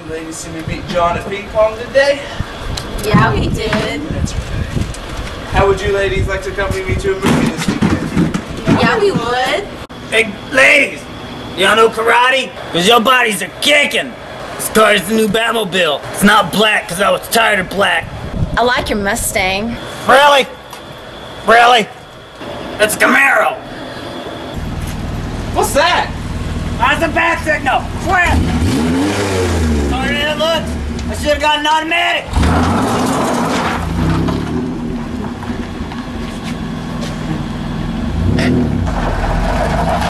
You ladies see me beat John at ping pong today? Yeah, we did. That's okay. How would you ladies like to accompany me to a movie this weekend? Yeah, we would. Hey, ladies, y'all know karate? Cause your bodies are kicking. This car is the new Batmobile. It's not black cause I was tired of black. I like your Mustang. Really? Really? It's Camaro. What's that? That's a bad signal. Quit! गया नॉर्मे